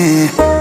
Yeah.